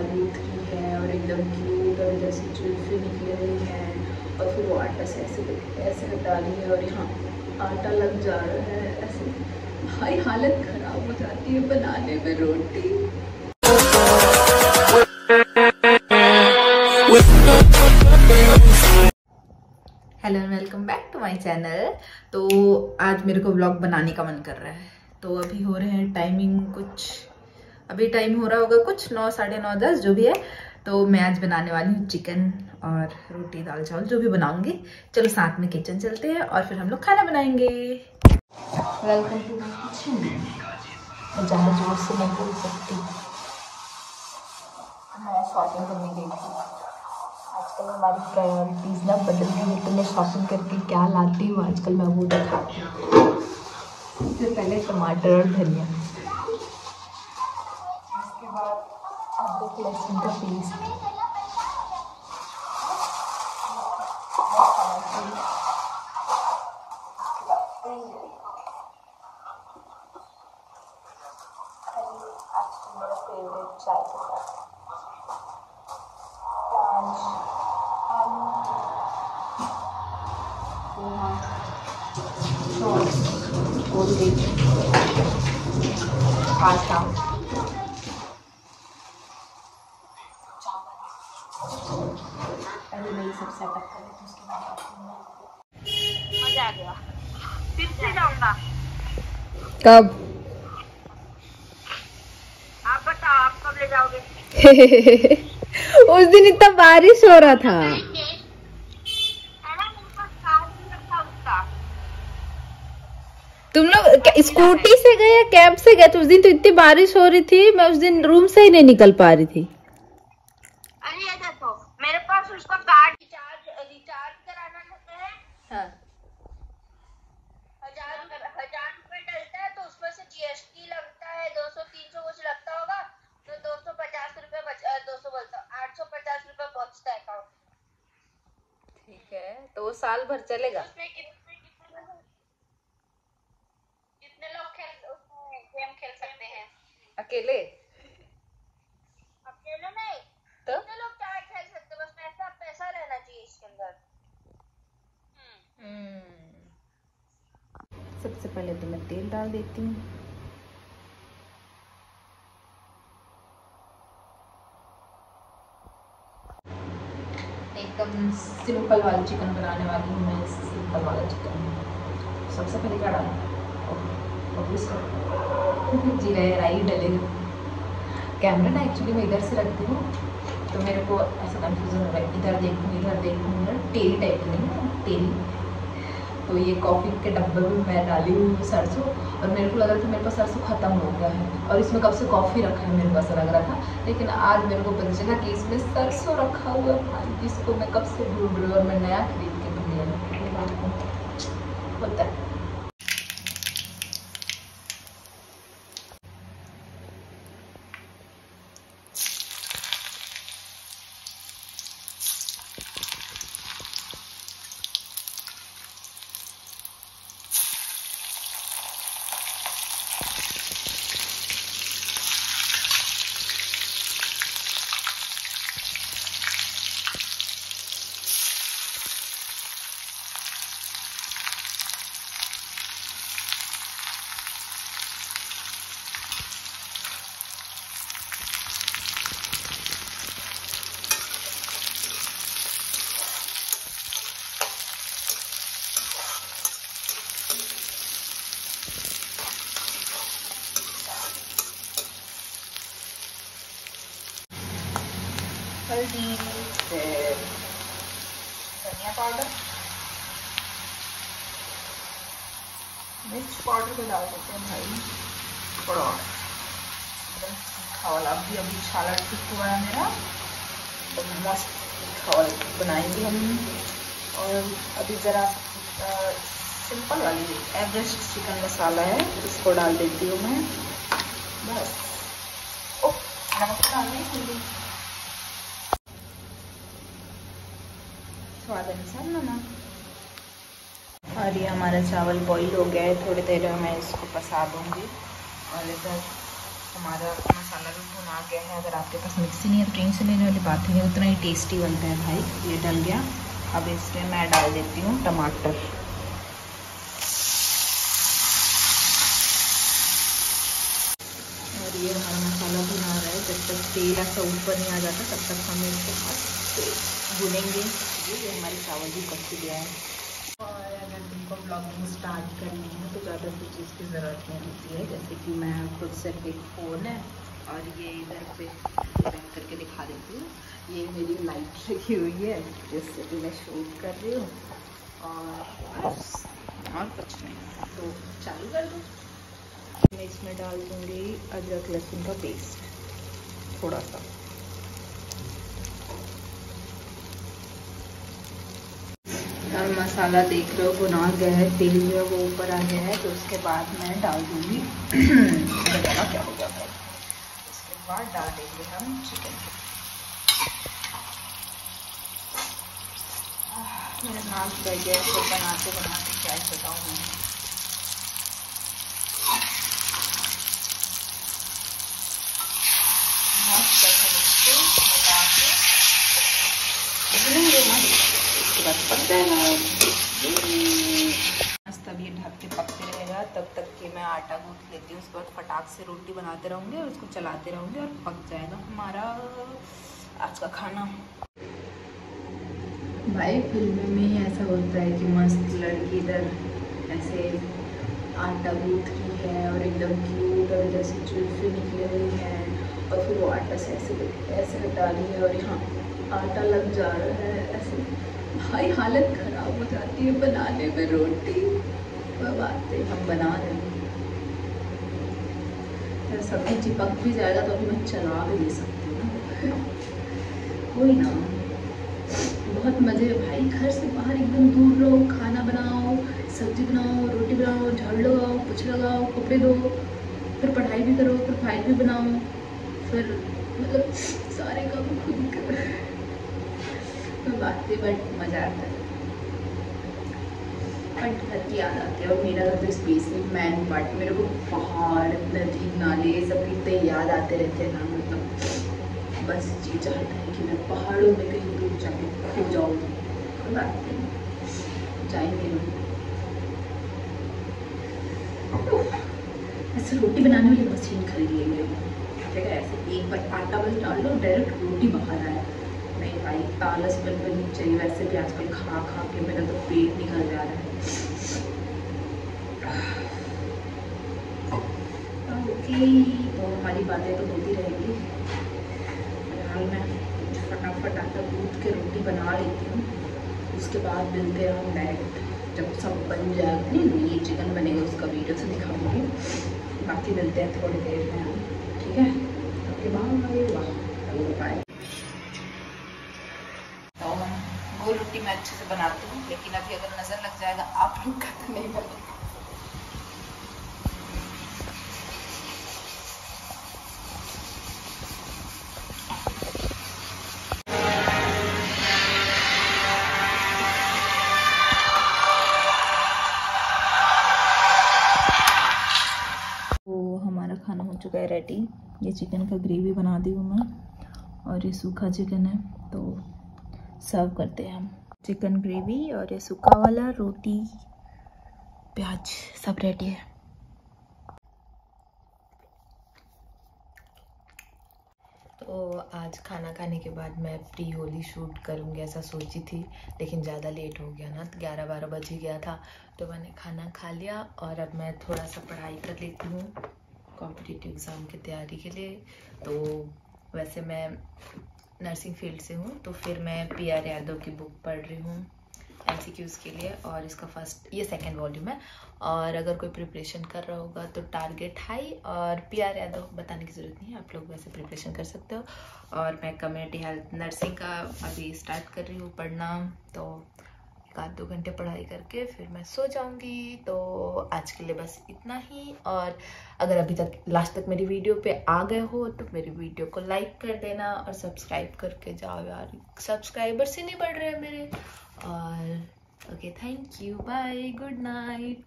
अभी उठी है और एकदम क्यूट और जैसे जुल्फी निकली हुई है और फिर वो आटा से ऐसे ऐसे हटा रही है और यहाँ आटा लग जा रहा है ऐसे। भाई हालत ख़राब हो जाती है बनाने में रोटी। Hello welcome back to my channel तो आज मेरे को व्लॉग बनाने का मन कर रहा है। तो अभी हो रहे हैं टाइमिंग कुछ अभी टाइम हो रहा होगा कुछ, नौ, साढ़े नौ, दस, जो भी है। तो मैं आज बनाने वाली हूँ चिकन और रोटी, दाल, चावल, जो भी बनाऊँगी। चलो साथ में किचन चलते हैं और फिर हम लोग खाना बनाएँगे। वेलकम टू किचन ज़्यादा ज़ोर से नहीं बोल सकती। मैं शॉपिंग करने गई थी। आजकल हमारी प्रायोरिटीज़ ना बदल गई है तो मैं शॉपिंग करके क्या लाती हूँ? आजकल मैं वो दिखाती हूँ। पहले टमाटर और धनिया। अदरक लहसुन का पेस्ट मेरा फेवरेट चाय के साथ प्याज आलू पोहा सॉस कोलगेट आटा पहले मैं ये सब सेटअप कर लेती उसके बाद। आपको मज़ा आ गया। फिर से जाऊँगा। कब? आप बताओ आप कब ले जाओगे? उस दिन इतना बारिश हो रहा था। तुम लोग स्कूटी से गए या कैब से गए? तो उस दिन तो इतनी बारिश हो रही थी मैं उस दिन रूम से ही नहीं निकल पा रही थी अरे ये देखो मेरे पास उसका कार्ड रिचार्ज रिचार्ज कराना रहता है हज़ार हज़ार रुपए डलता है तो उसमें से जीएसटी लगता है दो सौ तीन सौ कुछ लगता होगा तो दो सौ पचास रुपए बच दो सौ बोलता आठ सौ पचास रुपए बचता है अकाउंट ठीक है तो वो साल भर चलेगा। कितने लोग खेल गेम खेल सकते हैं? अकेले? अकेले नहीं। तो? कितने लोग खेल सकते बस पैसा पैसा रहना चाहिए इसके अंदर। सबसे पहले तो मैं तेल डाल देती हूँ। एकदम सिंपल वाली चिकन बनाने वाली हूँ मैं सिंपल वाला चिकन सबसे पहले क्या डालूँ? जीरा राई डलेगा कैमरा ना एक्चुअली मैं इधर से रखती हूँ तो मेरे को ऐसा कन्फ्यूज़न हो रहा है। इधर देखूँ इधर देखूँ टेरी टाइप की नहीं टेरी तो ये कॉफ़ी के डब्बे में मैं डाली हुई हूँ सरसों और मेरे को लग रहा था मेरे पास सरसों ख़त्म हो गया है और इसमें कब से कॉफ़ी रखा है मेरे ऐसा लग रहा था, लेकिन आज मेरे को पता चला कि इसमें सरसों रखा हुआ है जिसको मैं कब से ढूंढ रही हूँ और मैं नया खरीद के भी लिया होता है हल्दी फिर धनिया पाउडर मिर्च पाउडर को डाल देते हैं भाई थोड़ा और एकदम तीखा वाला अभी अभी छाला ठीक हुआ है मेरा। तो मस्त तीखा वाला बनाएँगे हम। और अभी ज़रा सिंपल वाली एवरेस्ट चिकन मसाला है इसको डाल देती हूँ मैं। बस। ओ नमक डालने स्वाद अनुसार नमक और ये हमारा चावल बॉईल हो गया है। थोड़ी देर में मैं इसको पसा दूँगी। और इधर हमारा मसाला भी भुना गया है। अगर आपके पास मिक्सी नहीं है तो से लेने वाली बात ही। उतना ही टेस्टी बनता है भाई। ये डल गया। अब इसमें मैं डाल देती हूँ टमाटर। और ये हमारा मसाला भुना रहा है। जब तक तेल ऐसा ऊपर नहीं आ जाता, तब तक हम इसको मस्त भुनेंगे। ये हमारे चावल भी पक गया है। तुमको स्टार्ट करनी है तो ज़्यादा सी चीज़ की ज़रूरत नहीं होती है। जैसे कि मैं खुद से एक फ़ोन है, और ये इधर पे बैक करके दिखा देती हूँ। ये मेरी लाइट लगी हुई है, जिससे कि मैं शूट कर रही हूँ। और और कुछ नहीं। तो चालू कर दूँ। मैं इसमें डाल दूँगी अदरक लहसुन का पेस्ट थोड़ा सा। और मसाला देख रहे हो, भुना गया है, तेल जो है वो ऊपर आ गया है तो उसके बाद मैं डाल दूँगी बताना क्या हो गया उसके बाद डाल देंगे हम चिकन मेरा नाक बढ़ गया तो बनाते बनाते क्या बताऊँ। मैं उसके बाद तब ये ढक के पकते रहेगा, तब तक कि मैं आटा गूँथ लेती हूँ, उसके बाद फटाक से रोटी बनाते रहूँगी और उसको चलाते रहूँगी और पक जाएगा हमारा आज का खाना। भाई, फ़िल्म में ही ऐसा होता है कि मस्त लड़की इधर ऐसे आटा गूँथ रही है और एकदम क्यूट और इधर से जुल्फी निकले हुई है और फिर वो आटा से ऐसे ऐसे हटा रही है और यहाँ आटा लग जा रहा है, ऐसे भाई हालत ख़राब हो जाती है, बनाने में रोटी। है हम बना रहे हैं सब्ज़ी चिपक भी जाएगा तो अभी मैं चला भी नहीं सकती हूँ। कोई ना, बहुत मज़े है भाई। घर से बाहर एकदम दूर रहो, खाना बनाओ, सब्ज़ी बनाओ, रोटी बनाओ, झाड़ू लगाओ कुछ लगाओ, कपड़े दो फिर पढ़ाई भी करो, फिर फ़ाइल भी बनाओ, फिर मतलब सारे काम खुद करो। बातें बट मज़ा आता है। बट घर की याद आती है और मेरा घर तो स्पेशली मैन बट मेरे को पहाड़, नदी, नाले सब कितने याद आते रहते हैं ना मतलब बस जी चाहता है कि मैं पहाड़ों में कहीं दूर जाके खो जाऊँ, कोई बात नहीं, जाएँगे लोग ऐसे रोटी बनाने वाली मशीन खरीद ली ठीक है, ऐसे एक बार आटा बस डाल लो डायरेक्ट रोटी बाहर आए नहीं भाई तालस बन बननी चाहिए वैसे भी आजकल खा खा के मेरा तो पेट निकल जा रहा है। ओके तो हमारी बातें तो होती रहेगी। फ़िलहाल मैं फटाफट आटा गूँथ के रोटी बना लेती हूँ। उसके बाद मिलते हैं हम डायरेक्ट जब सब बन जाएगा नहीं ये चिकन बनेगा, उसका वीडियो से दिखाऊँगी। बाकी मिलते हैं थोड़ी देर में हम, ठीक है? ओके बाय बाय बाय वो रोटी मैं अच्छे से बनाती हूँ, लेकिन अभी अगर नज़र लग जाएगा, आप लोग का तो नहीं बनेगा। तो खाना हो चुका है रेडी ये चिकन का ग्रेवी बना दी हूँ मैं, और ये सूखा चिकन है तो सर्व करते हैं हम। चिकन ग्रेवी और ये सूखा वाला रोटी, प्याज, सब रेडी है। तो आज खाना खाने के बाद मैं प्री होली शूट करूँगी ऐसा सोची थी, लेकिन ज़्यादा लेट हो गया ना तो ग्यारह बारह बज ही गया था तो मैंने खाना खा लिया और अब मैं थोड़ा सा पढ़ाई कर लेती हूँ कॉम्पिटिटिव एग्ज़ाम की तैयारी के लिए तो वैसे मैं नर्सिंग फ़ील्ड से हूँ तो फिर मैं पी आर यादव की बुक पढ़ रही हूँ एम के लिए, और इसका फ़र्स्ट ये सेकेंड वॉल्यूम है। और अगर कोई प्रिपरेशन कर रहा होगा तो टारगेट हाई और पी आर यादव, बताने की ज़रूरत नहीं है, आप लोग वैसे प्रिपरेशन कर सकते हो। और मैं कम्युनिटी हेल्थ नर्सिंग का अभी स्टार्ट कर रही हूँ पढ़ना तो एक आध दो घंटे पढ़ाई करके फिर मैं सो जाऊँगी। तो आज के लिए बस इतना ही। और अगर अभी तक, लास्ट तक मेरी वीडियो पे आ गए हो तो मेरी वीडियो को लाइक कर देना और सब्सक्राइब करके जाओ यार। सब्सक्राइबर्स ही नहीं बढ़ रहे मेरे। और okay thank you bye good night